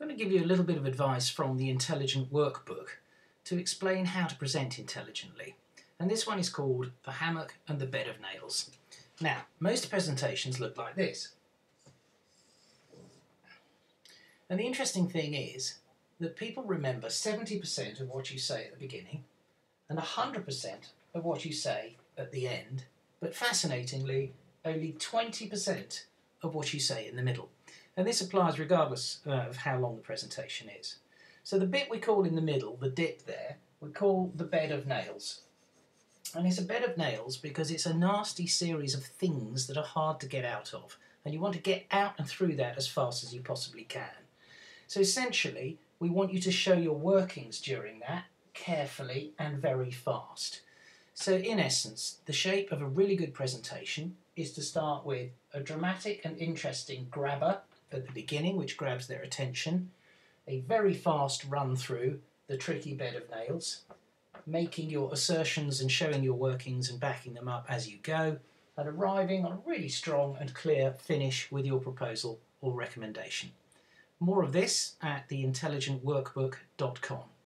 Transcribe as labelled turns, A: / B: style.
A: I'm going to give you a little bit of advice from the Intelligent Workbook to explain how to present intelligently. And this one is called The Hammock and the Bed of Nails. Now, most presentations look like this. And the interesting thing is that people remember 70% of what you say at the beginning and 100% of what you say at the end, but fascinatingly, only 20% of what you say in the middle. And this applies regardless uh, of how long the presentation is. So the bit we call in the middle, the dip there, we call the bed of nails. And it's a bed of nails because it's a nasty series of things that are hard to get out of. And you want to get out and through that as fast as you possibly can. So essentially, we want you to show your workings during that carefully and very fast. So in essence, the shape of a really good presentation is to start with a dramatic and interesting grabber at the beginning, which grabs their attention, a very fast run through the tricky bed of nails, making your assertions and showing your workings and backing them up as you go, and arriving on a really strong and clear finish with your proposal or recommendation. More of this at theintelligentworkbook.com.